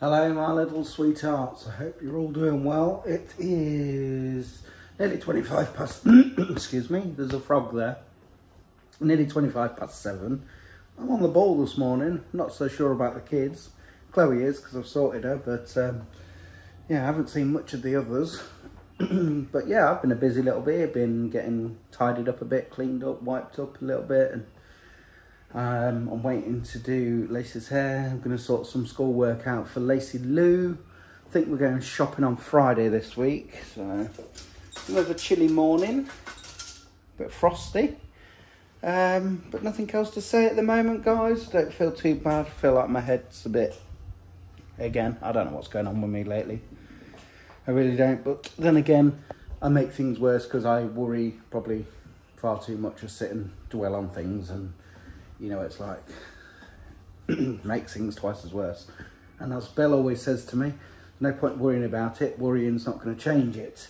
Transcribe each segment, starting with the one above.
Hello, my little sweethearts. I hope you're all doing well. It is nearly 25 past, excuse me, there's a frog there. Nearly 25 past seven. I'm on the ball this morning. Not so sure about the kids. Chloe is because I've sorted her, but um, yeah, I haven't seen much of the others. but yeah, I've been a busy little bit. Been getting tidied up a bit, cleaned up, wiped up a little bit, and um, I'm waiting to do Lacey's hair. I'm going to sort some school work out for Lacey Lou. I think we're going shopping on Friday this week. So another chilly morning, bit frosty. Um, but nothing else to say at the moment, guys. Don't feel too bad. I feel like my head's a bit, again, I don't know what's going on with me lately. I really don't. But then again, I make things worse because I worry probably far too much or sit and dwell on things and you know, it's like, makes things twice as worse. And as Bill always says to me, no point worrying about it, worrying's not going to change it.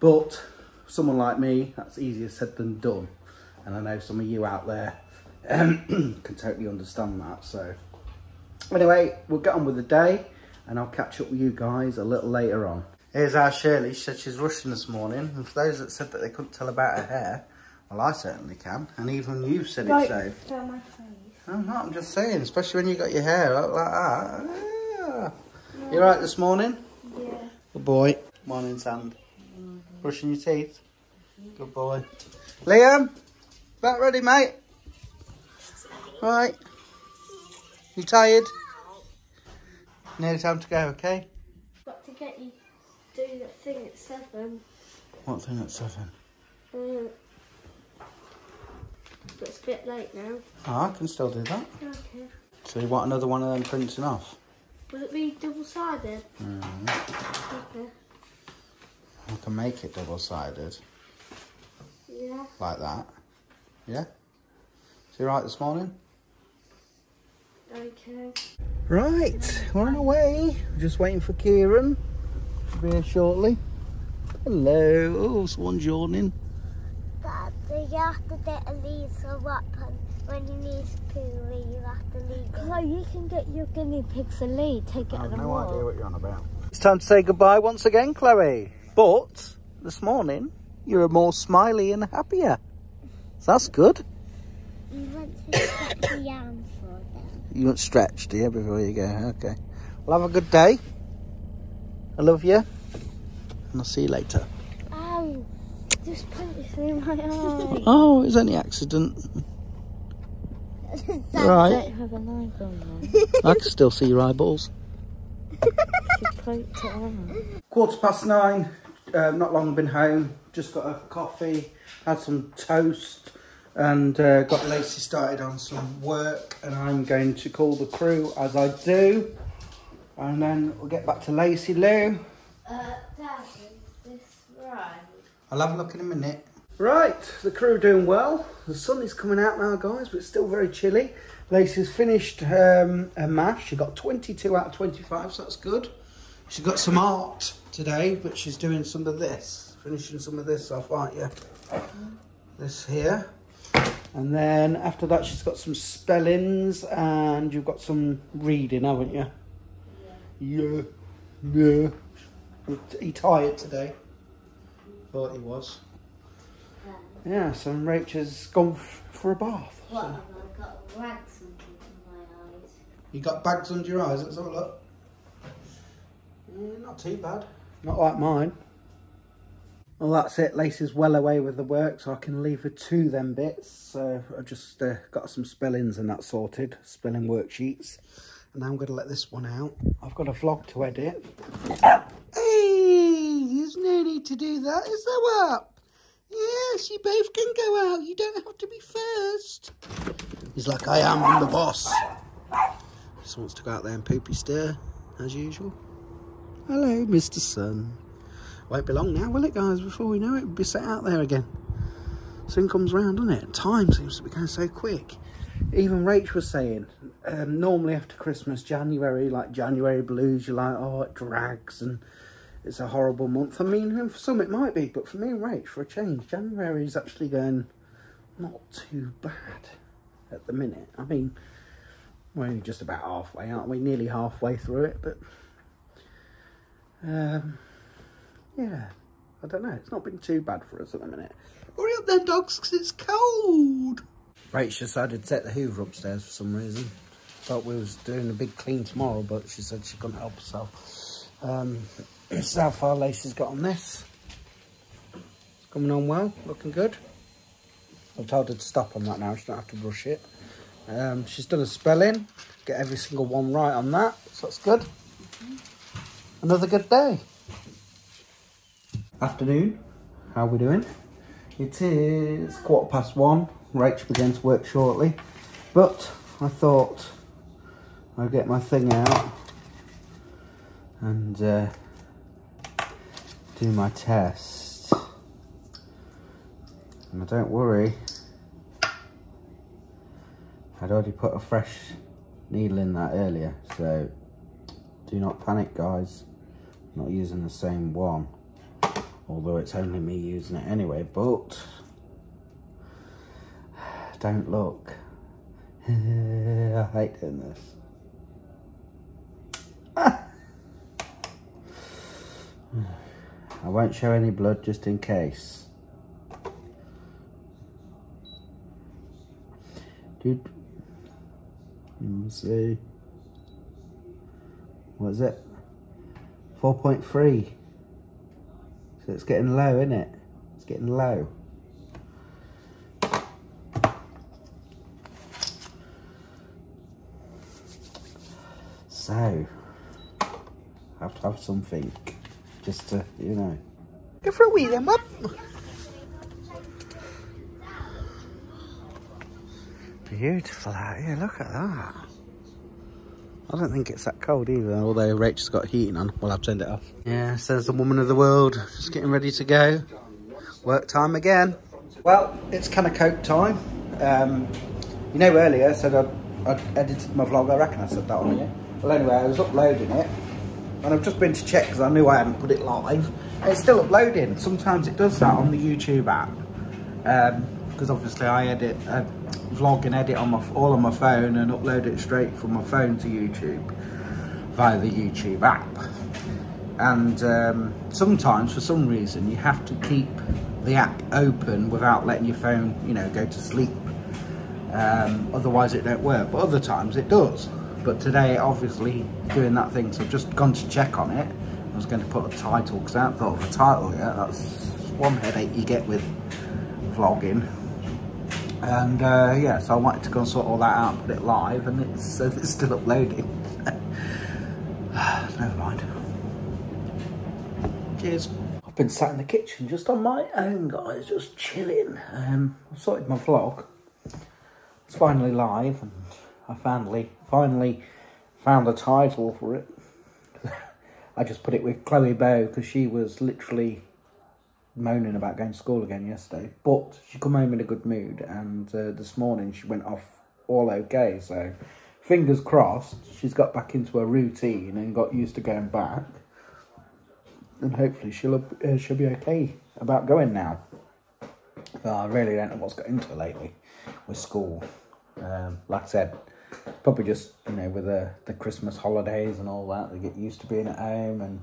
But someone like me, that's easier said than done. And I know some of you out there um, can totally understand that. So anyway, we'll get on with the day and I'll catch up with you guys a little later on. Here's our Shirley. She said she's rushing this morning. And for those that said that they couldn't tell about her hair, well, I certainly can. And even you've said right, it so. my face. I'm not, I'm just saying, especially when you got your hair up like that. Yeah. You right this morning? Yeah. Good boy. Morning, Sand. Mm -hmm. Brushing your teeth? Good boy. Liam, about ready, mate? Right. You tired? Nearly time to go, okay? Got to get you do the thing at seven. What thing at seven? Uh, but it's a bit late now. Oh, I can still do that. Okay. So you want another one of them printing off? Will it be double-sided? Mm. Okay. I can make it double-sided. Yeah. Like that. Yeah? Is you right this morning? Okay. Right, we're on our way. Just waiting for Kieran to be here shortly. Hello. Oh, someone's yawning you have to get a laser weapon when you need to poo, you have to leave Chloe, you can get your guinea pigs a lead, take it I have no wall. idea what you're on about. It's time to say goodbye once again, Chloe. But this morning, you're more smiley and happier. So that's good. You went to stretch the arms for them. You want stretched, do you, before you go? Okay. Well, have a good day. I love you. And I'll see you later just punched through my eye. Oh, it was only accident. right. I can still see your eyeballs. Quarter past nine. Uh, not long been home. Just got a coffee, had some toast, and uh, got Lacey started on some work. And I'm going to call the crew as I do, and then we'll get back to Lacey Lou. Uh, Dad, is this right? I'll have a look in a minute. Right, the crew are doing well. The sun is coming out now, guys, but it's still very chilly. Lacey's finished um, a mash. She got 22 out of 25, so that's good. She's got some art today, but she's doing some of this. Finishing some of this off, aren't you? This here. And then after that, she's got some spellings and you've got some reading, haven't you? Yeah. Yeah. yeah. Are you tired today? Thought he was. Yeah, so Rachel's gone for a bath. What, so. I've got bags under my eyes. You got bags under your eyes, let's have a look. Yeah, not too bad. Not like mine. Well, that's it. Lacey's well away with the work, so I can leave her to them bits. So I've just uh, got some spellings and that sorted, spelling worksheets. And now I'm going to let this one out. I've got a vlog to edit. There's no need to do that, is there what? Yes, you both can go out. You don't have to be first. He's like, I am, the boss. Just wants to go out there and poopy stir, as usual. Hello, Mr. Sun. Won't be long now, will it, guys? Before we know it, we'll be set out there again. Soon comes round, doesn't it? Time seems to be going so quick. Even Rach was saying, um, normally after Christmas, January, like January blues, you're like, oh, it drags and it's a horrible month. I mean, for some it might be, but for me and Rach, for a change, January is actually going not too bad at the minute. I mean, We're only just about halfway, aren't we? Nearly halfway through it, but um, yeah, I don't know. It's not been too bad for us at the minute. Hurry up then, dogs, because it's cold. Rach decided to take the Hoover upstairs for some reason. Thought we was doing a big clean tomorrow, but she said she couldn't help herself. Um, this is how far Lacey's got on this. It's coming on well, looking good. I've told her to stop on that now, she don't have to brush it. Um, she's done a spelling, get every single one right on that, so that's good. Another good day. Afternoon, how are we doing? It is quarter past one, Rach begins work shortly, but I thought I'd get my thing out and uh, do my test. And don't worry, I'd already put a fresh needle in that earlier, so do not panic guys. I'm not using the same one, although it's only me using it anyway, but don't look. I hate doing this. I won't show any blood just in case. Dude, let's see. What is it? 4.3. So it's getting low, isn't it? It's getting low. So, I have to have something just to, you know. Go for a wee then, Mum. Beautiful out here, look at that. I don't think it's that cold either, although Rachel's got heating on. Well, I've turned it off. Yeah, says the woman of the world, just getting ready to go. Work time again. Well, it's kind of coke time. Um, you know earlier I said I'd, I'd edited my vlog, I reckon I said that on here. Well anyway, I was uploading it and I've just been to check because I knew I hadn't put it live. It's still uploading. Sometimes it does that on the YouTube app. Because um, obviously I edit, uh, vlog and edit on my, all on my phone and upload it straight from my phone to YouTube via the YouTube app. And um, sometimes, for some reason, you have to keep the app open without letting your phone, you know, go to sleep. Um, otherwise it don't work, but other times it does. But today, obviously, doing that thing, so I've just gone to check on it. I was going to put a title, because I haven't thought of a title yet. That's one headache you get with vlogging. And uh, yeah, so I wanted to go and sort all that out and put it live, and it's, so it's still uploading. Never mind. Cheers. I've been sat in the kitchen just on my own, guys, just chilling. Um, I've sorted my vlog. It's finally live, and I finally, finally found a title for it. I just put it with Chloe Bow because she was literally moaning about going to school again yesterday. But she come home in a good mood, and uh, this morning she went off all okay. So fingers crossed, she's got back into her routine and got used to going back, and hopefully she'll uh, she'll be okay about going now. But I really don't know what's got into her lately with school. Um, like I said, probably just you know with the the Christmas holidays and all that, they get used to being at home and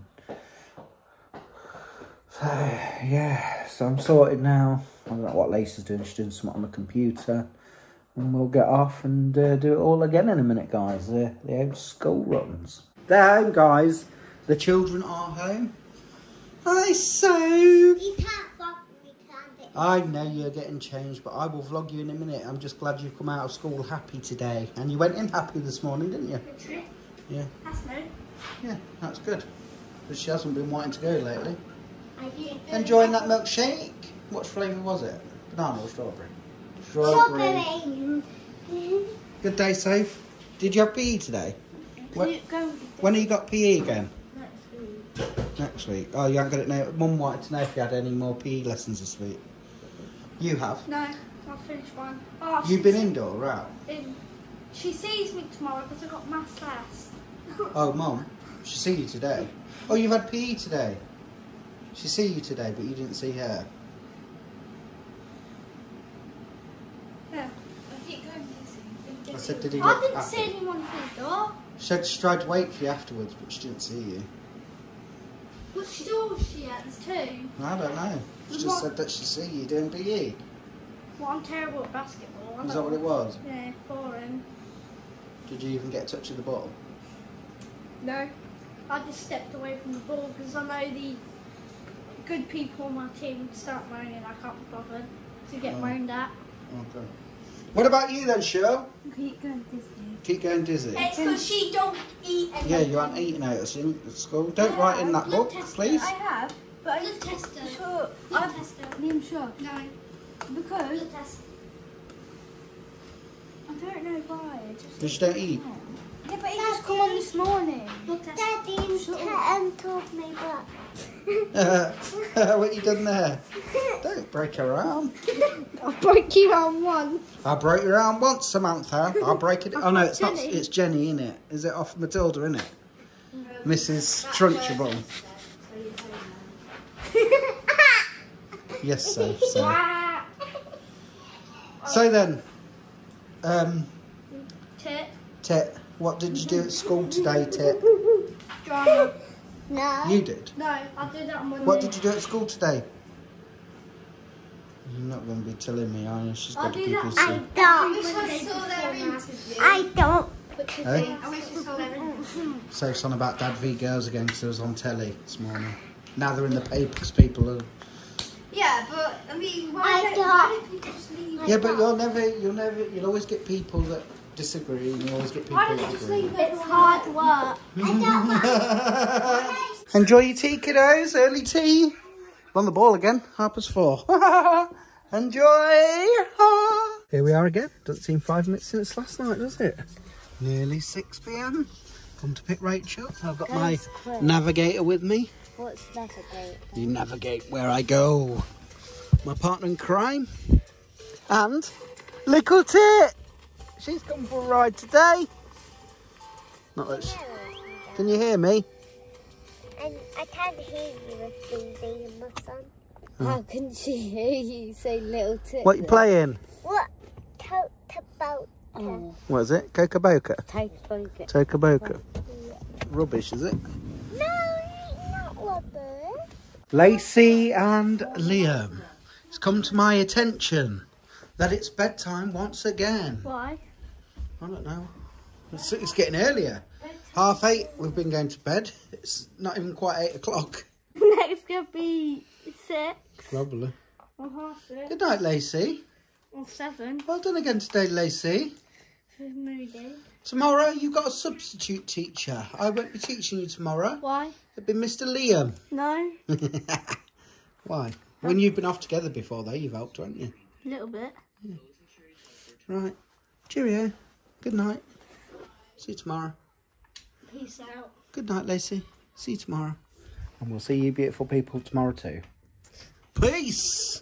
so yeah. So I'm sorted now. I don't know what Lacey's doing. She's doing something on the computer, and we'll get off and uh, do it all again in a minute, guys. The the old school runs. They're home, guys. The children are home. Hi, so. You can't vlog me, can it? I know you're getting changed, but I will vlog you in a minute. I'm just glad you've come out of school happy today. And you went in happy this morning, didn't you? Yeah. That's no. Yeah, that's good. But she hasn't been wanting to go lately. Enjoying that milkshake? What flavour was it? Banana or strawberry? Strawberry. Strawberry. Good day, safe. Did you have PE today? When, when have you got PE again? next week. Next week. Oh, you haven't got it now. Mum wanted to know if you had any more PE lessons this week. You have? No, I'll finish one. Oh, You've been indoor, right? in- She sees me tomorrow because I got maths test. Oh, Mum, she see you today. Oh, you've had PE today. She see you today, but you didn't see her. Yeah. I keep going missing. Said, did he I didn't see anyone through the door. She said she tried to wait for you afterwards, but she didn't see you. What store was she? There's two. I don't know. She just What? said that she see you doing PE. Well, I'm terrible at basketball. I Is know. that what it was? Yeah, boring. Did you even get a touch of the ball? No. I just stepped away from the ball because I know the good people on my team would start moaning. I can't be bothered to get Oh. moaned at. Okay. What about you then, Cheryl? Keep going dizzy. Keep going dizzy. It's because she don't eat anything. Yeah, you aren't eating out at school. Don't write in that book, please. I have, but I just test her. Sure. I test her. Liam, sure. No. Because. I don't know why. I just Because you don't eat. Yeah, but he just come on this morning. Daddy Kitten told me that. what you done there? Don't break her arm. I'll break you on one. I broke your arm once, Samantha. I'll break it. Oh no, it's not. It's Jenny, isn't it? Is it off Matilda, isn't it? Mrs. Trunchable. Yes, so. So, so then, um, Tit. Tit, what did you do at school today, Tip? Drama. No. You did. No, I did that on Monday. What did you do at school today? You're not going to be telling me, are you? She's got to do keep that. us I don't. wish I saw their interview. I don't. Eh? I wish I saw their interview. So it's on about Dad v Girls again because it was on telly this morning. Now they're in the papers, people are. Yeah, but I mean, why I don't, don't. why don't people just leave? Yeah, but you'll never, you'll never, you'll always get people that disagree, and you always get people Why don't that just agree. leave It's hard work. Enjoy your tea, kiddos. Early tea. On the ball again. Half past four. Enjoy. Here we are again. Doesn't seem five minutes since last night, does it? Nearly 6 p.m. Come to pick Rachel. I've got my quick. navigator with me. What's that about? You navigate where I go. My partner in crime. And little Tit. She's come for a ride today. Not that she... Can you hear me? And I can't hear you with Daisy and my son. Oh. How can she hear you say little tit? What you playing? What? Talk about Oh, What is it? Toca Boca? take focus. Toca Rubbish, is it? No, not rubber. Lacey and Liam. It's come to my attention that it's bedtime once again. Why? I don't know. It's, it's getting earlier. Half eight, we've been going to bed. It's not even quite eight o'clock. Next gonna be six Probably. or half six Good night, Lacey. or seven. Well done again today, Lacey. Moody. Tomorrow, you've got a substitute teacher. I won't be teaching you tomorrow. Why? It'll be Mr. Liam. No, Why? When you've been off together before, though, you've helped, haven't you? a little bit. Right. Cheerio. Good night. See you tomorrow. Peace out. Good night, Lacey. See you tomorrow. And we'll see you beautiful people tomorrow too. Peace!